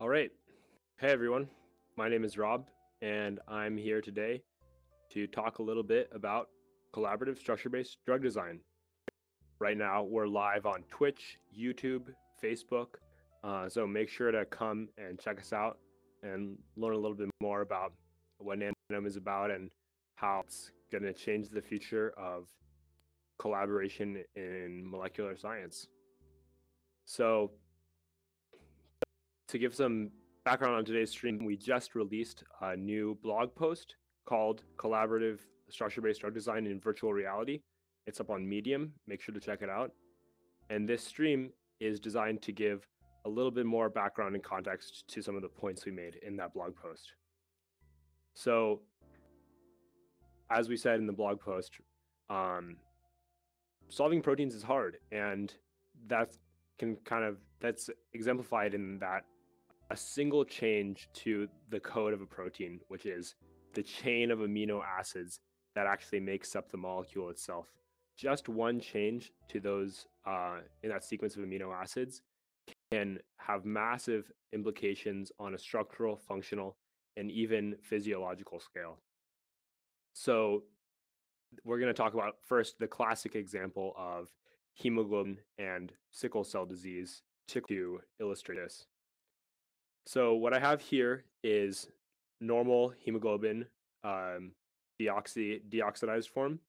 All right. Hey, everyone. My name is Rob, and I'm here today to talk a little bit about collaborative structure based drug design. Right now, we're live on Twitch, YouTube, Facebook. Uh, so make sure to come and check us out and learn a little bit more about what Nanome is about and how it's going to change the future of collaboration in molecular science. So, to give some background on today's stream, we just released a new blog post called Collaborative Structure Based Drug Design in Virtual Reality. It's up on Medium. Make sure to check it out. And this stream is designed to give a little bit more background and context to some of the points we made in that blog post. So, as we said in the blog post, um, solving proteins is hard, and that can kind of that's exemplified in that a single change to the code of a protein, which is the chain of amino acids that actually makes up the molecule itself. Just one change to those uh, in that sequence of amino acids can have massive implications on a structural, functional, and even physiological scale. So, we're going to talk about first the classic example of hemoglobin and sickle cell disease to illustrate this. So what I have here is normal hemoglobin, um, deoxy deoxidized form,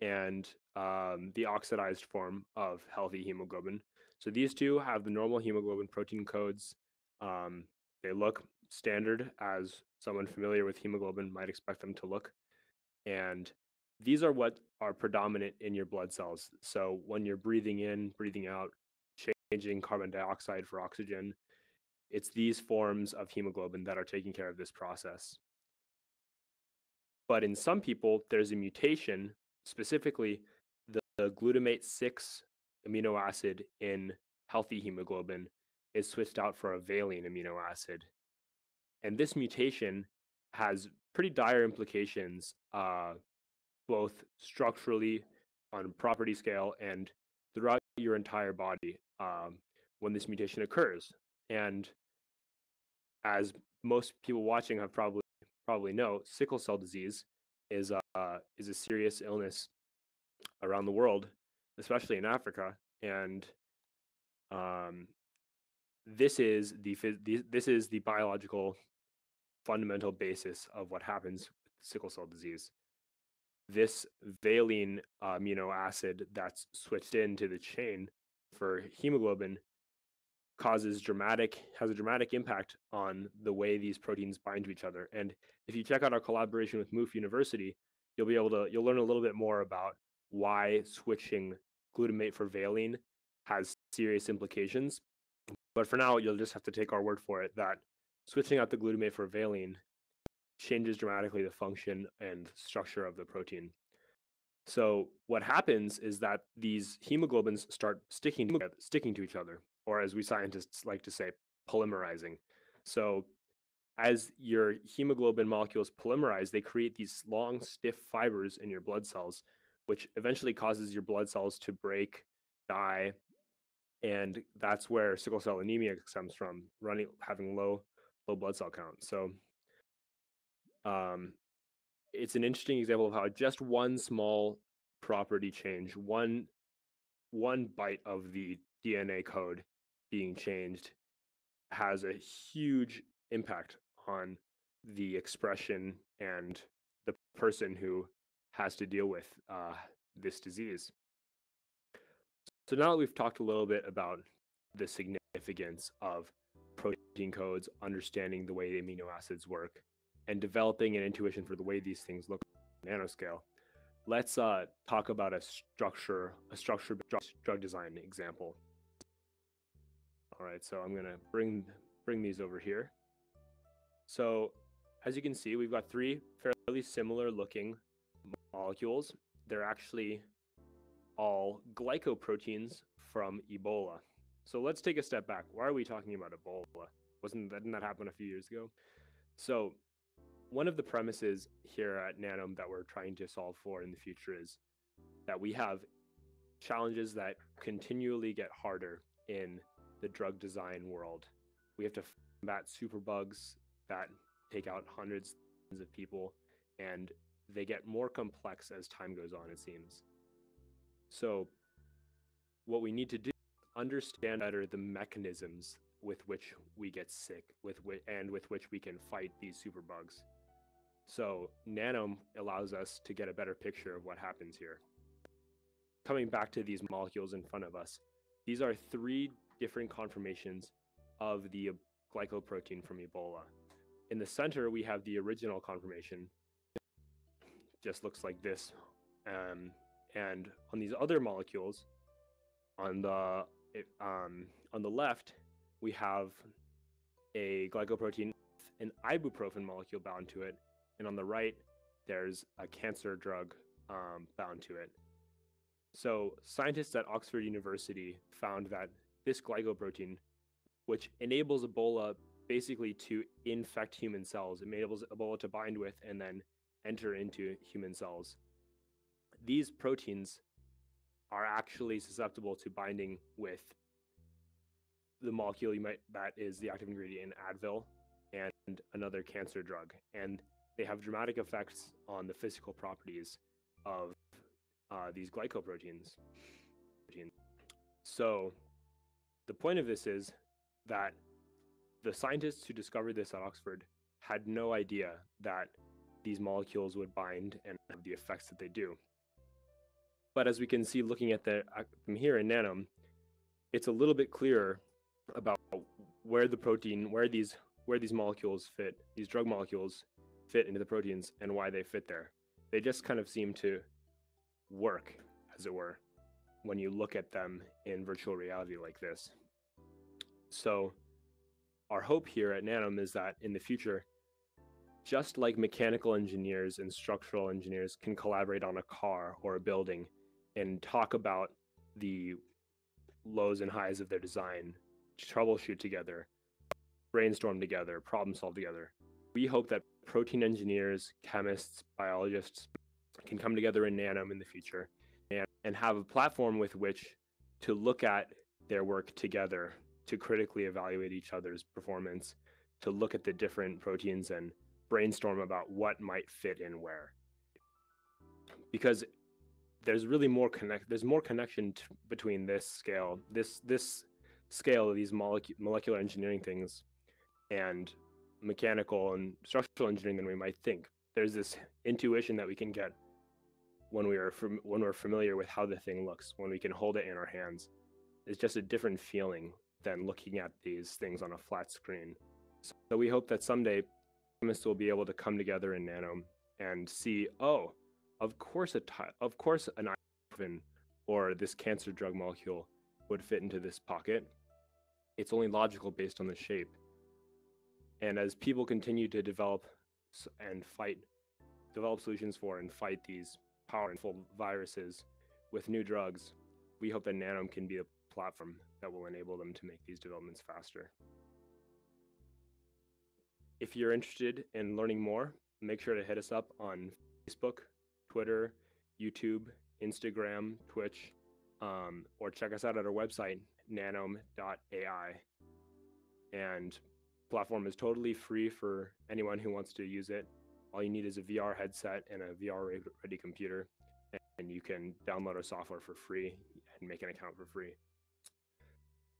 and um, the oxidized form of healthy hemoglobin. So these two have the normal hemoglobin protein codes. Um, they look standard as someone familiar with hemoglobin might expect them to look. And these are what are predominant in your blood cells. So when you're breathing in, breathing out, changing carbon dioxide for oxygen, it's these forms of hemoglobin that are taking care of this process. But in some people, there's a mutation, specifically the, the glutamate 6 amino acid in healthy hemoglobin is switched out for a valine amino acid. And this mutation has pretty dire implications, uh, both structurally on property scale and throughout your entire body um, when this mutation occurs. And as most people watching have probably probably know, sickle cell disease is a uh, is a serious illness around the world, especially in Africa, and um, this is the this is the biological fundamental basis of what happens with sickle cell disease. This valine amino acid that's switched into the chain for hemoglobin causes dramatic has a dramatic impact on the way these proteins bind to each other. And if you check out our collaboration with MOOF University, you'll be able to you'll learn a little bit more about why switching glutamate for valine has serious implications. But for now, you'll just have to take our word for it that switching out the glutamate for valine changes dramatically the function and structure of the protein. So what happens is that these hemoglobins start sticking sticking to each other, or as we scientists like to say, polymerizing. So as your hemoglobin molecules polymerize, they create these long, stiff fibers in your blood cells, which eventually causes your blood cells to break, die, and that's where sickle cell anemia comes from, running having low low blood cell count. So um, it's an interesting example of how just one small property change, one one byte of the DNA code being changed has a huge impact on the expression and the person who has to deal with uh, this disease. So now that we've talked a little bit about the significance of protein codes, understanding the way amino acids work, and developing an intuition for the way these things look on nanoscale. Let's uh, talk about a structure, a structure drug design example. All right, so I'm gonna bring bring these over here. So as you can see, we've got three fairly similar looking molecules. They're actually all glycoproteins from Ebola. So let's take a step back. Why are we talking about Ebola? Wasn't that didn't that happen a few years ago? So one of the premises here at Nanome that we're trying to solve for in the future is that we have challenges that continually get harder in the drug design world. We have to combat superbugs that take out hundreds of people, and they get more complex as time goes on, it seems. So, what we need to do is understand better the mechanisms with which we get sick with and with which we can fight these superbugs. So Nanome allows us to get a better picture of what happens here. Coming back to these molecules in front of us, these are three different conformations of the glycoprotein from Ebola. In the center, we have the original conformation. Just looks like this. Um, and on these other molecules, on the um, on the left, we have a glycoprotein, an ibuprofen molecule bound to it, and on the right, there's a cancer drug um, bound to it. So scientists at Oxford University found that this glycoprotein, which enables Ebola basically to infect human cells, it enables Ebola to bind with and then enter into human cells. These proteins are actually susceptible to binding with the molecule you might that is the active ingredient in Advil and another cancer drug, and they have dramatic effects on the physical properties of uh, these glycoproteins. So, the point of this is that the scientists who discovered this at Oxford had no idea that these molecules would bind and have the effects that they do. But as we can see looking at the here in Nanome, it's a little bit clearer about where the protein, where these where these molecules fit, these drug molecules fit into the proteins and why they fit there. They just kind of seem to work, as it were, when you look at them in virtual reality like this. So, our hope here at Nanome is that in the future, just like mechanical engineers and structural engineers can collaborate on a car or a building and talk about the lows and highs of their design, troubleshoot together, brainstorm together, problem solve together. We hope that protein engineers, chemists, biologists can come together in Nanome in the future and, have a platform with which to look at their work together to critically evaluate each other's performance, to look at the different proteins and brainstorm about what might fit in where. Because there's really more connect there's more connection t- between this scale this this scale of these molecu- molecular engineering things and mechanical and structural engineering than we might think there's this intuition that we can get when we are fam- when we're familiar with how the thing looks when we can hold it in our hands it's just a different feeling than looking at these things on a flat screen so we hope that someday chemists will be able to come together in Nanome and see oh of course a t- of course an ibuprofen or this cancer drug molecule would fit into this pocket. It's only logical based on the shape. And as people continue to develop and fight, develop solutions for and fight these powerful viruses with new drugs, we hope that Nanome can be a platform that will enable them to make these developments faster. If you're interested in learning more, make sure to hit us up on Facebook, Twitter, YouTube, Instagram, Twitch, um, or check us out at our website, nanome.ai. And platform is totally free for anyone who wants to use it. All you need is a VR headset and a VR ready computer, and you can download our software for free and make an account for free.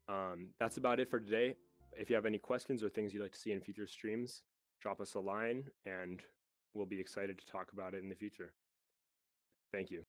Um, that's about it for today. If you have any questions or things you'd like to see in future streams, drop us a line and we'll be excited to talk about it in the future. Thank you.